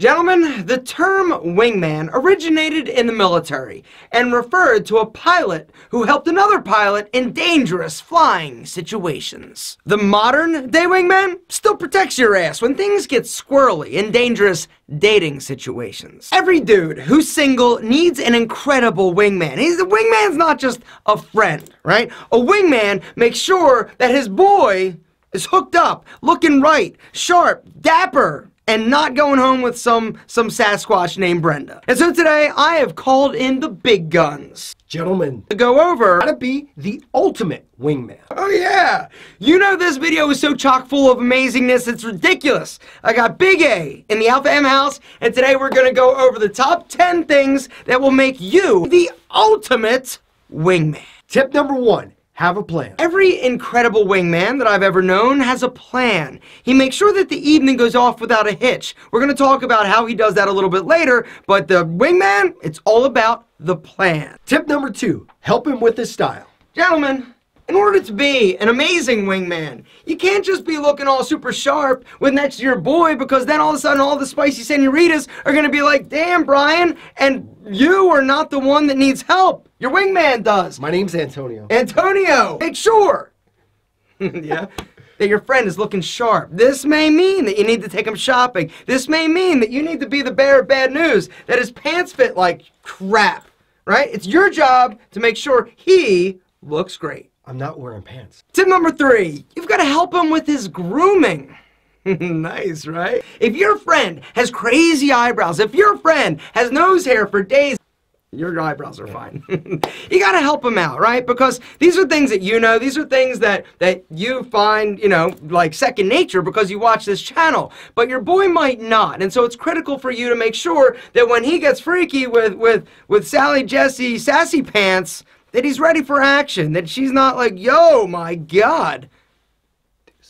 Gentlemen, the term wingman originated in the military and referred to a pilot who helped another pilot in dangerous flying situations. The modern day wingman still protects your ass when things get squirrely in dangerous dating situations. Every dude who's single needs an incredible wingman. He's the wingman's not just a friend, right? A wingman makes sure that his boy is hooked up, looking right, sharp, dapper, and not going home with some some Sasquatch named Brenda. And so today I have called in the big guns Gentlemen, to go over how to be the ultimate wingman. Oh yeah! You know this video is so chock full of amazingness, it's ridiculous. I got Big A in the Alpha M house, and today we're gonna go over the top 10 things that will make you the ultimate wingman. Tip number one, have a plan. Every incredible wingman that I've ever known has a plan. He makes sure that the evening goes off without a hitch. We're going to talk about how he does that a little bit later, but the wingman, it's all about the plan. Tip number two, help him with his style. Gentlemen, in order to be an amazing wingman, you can't just be looking all super sharp with next to your boy because then all of a sudden all the spicy senoritas are going to be like, damn, Brian, and you are not the one that needs help. Your wingman does. My name's Antonio. Antonio, make sure. yeah. That your friend is looking sharp. This may mean that you need to take him shopping. This may mean that you need to be the bearer of bad news, that his pants fit like crap, right? It's your job to make sure he looks great. I'm not wearing pants. Tip number three, you've got to help him with his grooming. nice, right? If your friend has crazy eyebrows, if your friend has nose hair for days, your eyebrows are fine. you got to help him out, right? Because these are things that you know. These are things that that you find, you know, like second nature because you watch this channel. But your boy might not, and so it's critical for you to make sure that when he gets freaky with with with Sally Jesse sassy pants, that he's ready for action. That she's not like, yo, my God.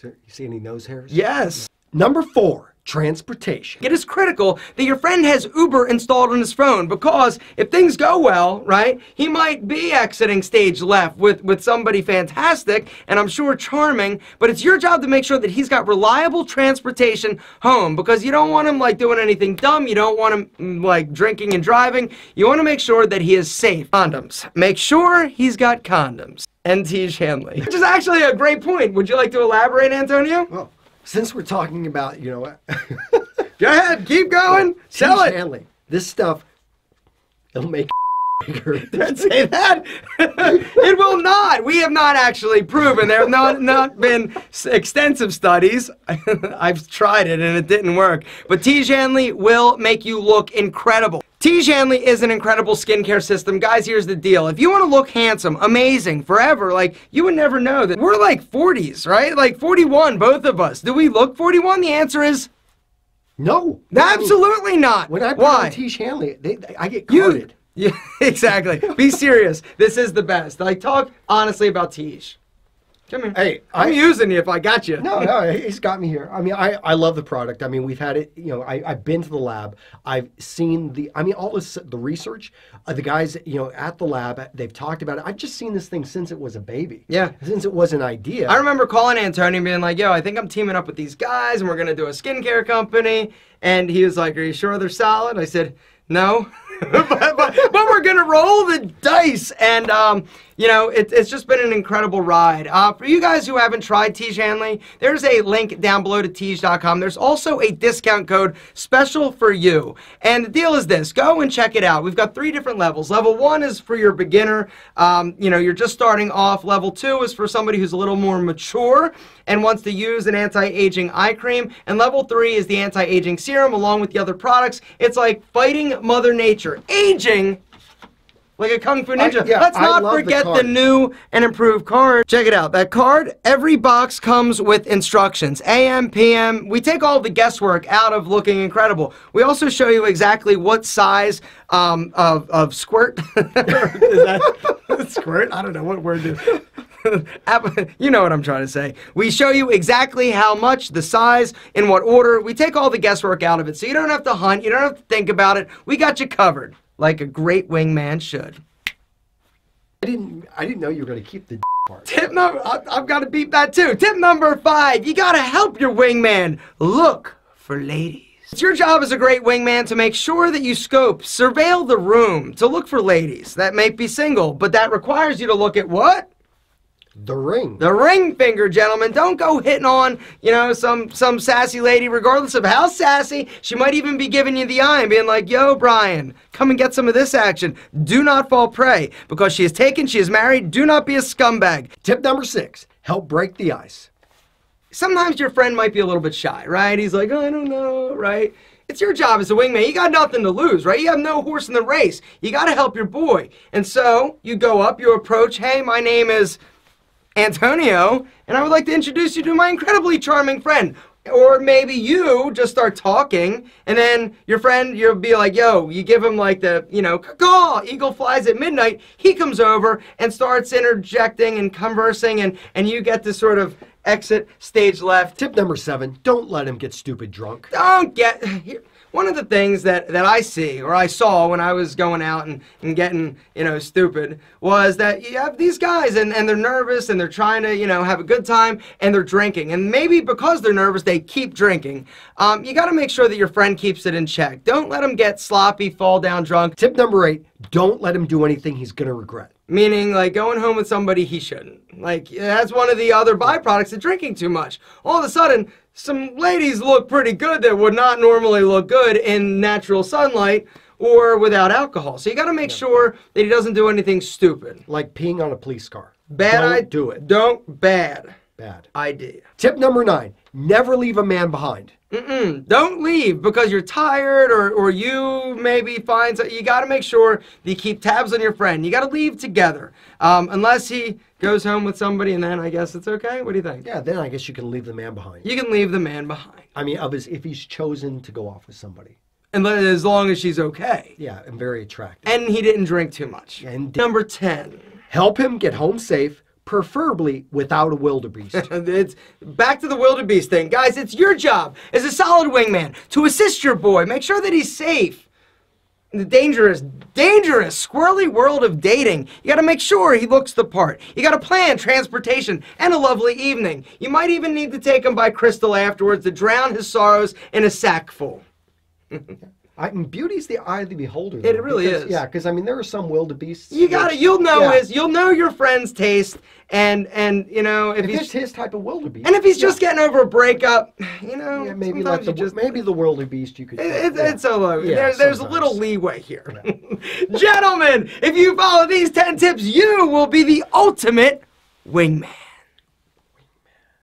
There, you see any nose hairs? Yes. Number four, transportation. It is critical that your friend has Uber installed on his phone because if things go well, right, he might be exiting stage left with, with somebody fantastic and I'm sure charming, but it's your job to make sure that he's got reliable transportation home because you don't want him like doing anything dumb. You don't want him mm, like drinking and driving. You want to make sure that he is safe. Condoms. Make sure he's got condoms. NT Shanley. Which is actually a great point. Would you like to elaborate, Antonio? Well, since we're talking about, you know, Go ahead, keep going. Sell T. it. This stuff, it'll make bigger. Don't say that. it will not. We have not actually proven. There have not, not been extensive studies. I've tried it and it didn't work. But Tiege Hanley will make you look incredible. Tiege Hanley is an incredible skincare system. Guys, here's the deal. If you want to look handsome, amazing, forever, like, you would never know that we're like 40s, right? Like 41, both of us. Do we look 41? The answer is no. absolutely not. When I put Why? on Tiege Hanley, they, they- I get You- Yeah, exactly. Be serious. This is the best. Like, talk honestly about Tiege. Come here. Hey, I'm I- using you if I got you. No, no, he's got me here. I mean, I, I love the product. I mean, we've had it. You know, I I've been to the lab. I've seen the. I mean, all this the research. Uh, the guys, you know, at the lab, they've talked about it. I've just seen this thing since it was a baby. Yeah. Since it was an idea. I remember calling Antonio and being like, yo, I think I'm teaming up with these guys and we're going to do a skincare company. And he was like, are you sure they're solid? I said, no. but, but, but we're going to roll the dice. And, um, you know, it, it's just been an incredible ride. Uh, for you guys who haven't tried Tiege Hanley, there's a link down below to Tiege.com. There's also a discount code special for you. And the deal is this go and check it out. We've got three different levels. Level one is for your beginner. Um, you know, you're just starting off. Level two is for somebody who's a little more mature and wants to use an anti-aging eye cream. And level three is the anti-aging serum along with the other products. It's like fighting Mother Nature. Aging like a Kung Fu Ninja. I- yeah, Let's not love the forget the, new and improved card. Check it out. That card, every box comes with instructions. AM, PM. We take all the guesswork out of looking incredible. We also show you exactly what size um, of, of squirt. is that squirt? I don't know what word is. You know what I'm trying to say. We show you exactly how much, the size, in what order. We take all the guesswork out of it, so you don't have to hunt. You don't have to think about it. We got you covered, like a great wingman should. I didn't. I didn't know you were going to keep the part. Tip number, I- I've got to beat that too. Tip number five, you got to help your wingman look for ladies. It's your job as a great wingman to make sure that you scope, surveil the room, to look for ladies that may be single, but that requires you to look at what? The ring. The ring finger, gentlemen. Don't go hitting on, you know, some some sassy lady, regardless of how sassy. She might even be giving you the eye and being like, "Yo, Brian, come and get some of this action." Do not fall prey because she is taken, she is married. Do not be a scumbag. Tip number six: help break the ice. Sometimes your friend might be a little bit shy, right? He's like, "I don't know," right? It's your job as a wingman. You got nothing to lose, right? You have no horse in the race. You got to help your boy. And so you go up, you approach, hey, my name is Antonio, and I would like to introduce you to my incredibly charming friend. Or maybe you just start talking, and then your friend, you'll be like, yo, you give him like the, you know, caw, eagle flies at midnight. He comes over and starts interjecting and conversing, and, and you get to sort of exit stage left. Tip number seven: don't let him get stupid drunk. Don't get. Here, one of the things that, that I see or I saw when I was going out and, and getting, you know, stupid was that you have these guys and, and they're nervous and they're trying to, you know, have a good time and they're drinking. And maybe because they're nervous, they keep drinking. Um, you got to make sure that your friend keeps it in check. Don't let them get sloppy, fall down drunk. Tip number eight: don't let him do anything he's gonna regret. Meaning, like going home with somebody he shouldn't. Like, that's one of the other byproducts of drinking too much. All of a sudden, some ladies look pretty good that would not normally look good in natural sunlight or without alcohol. So you got to make sure that he doesn't do anything stupid. Like peeing on a police car. Bad Don't I do it. Don't bad Bad. idea. Tip number nine: never leave a man behind. Mm-mm. Don't leave because you're tired or, or you maybe find so you got to make sure that you keep tabs on your friend. You got to leave together. Um, unless he goes home with somebody and then I guess it's okay. What do you think? Yeah, then I guess you can leave the man behind. You can leave the man behind. I mean, of his if he's chosen to go off with somebody. And let- as long as she's okay. Yeah, and very attractive. And he didn't drink too much. And- Number 10. Help him get home safe, preferably without a wildebeest. It's back to the wildebeest thing. Guys, it's your job as a solid wingman to assist your boy. Make sure that he's safe. In the dangerous, dangerous, squirrely world of dating, you gotta make sure he looks the part. You gotta plan transportation and a lovely evening. You might even need to take him by Krystal afterwards to drown his sorrows in a sack full. I, beauty's the eye of the beholder. It really because- is. Yeah, because I mean, there are some wildebeests. You gotta, which- you'll know yeah, his, you'll know your friend's taste, and and you know if, If he's it's his type of wildebeest. and if he's yeah. just getting over a breakup, you know, yeah, maybe let the just maybe the wildebeest you could. It, it, yeah. It's a little. Yeah, there, there's a little leeway here. Gentlemen, if you follow these 10 tips, you will be the ultimate wingman.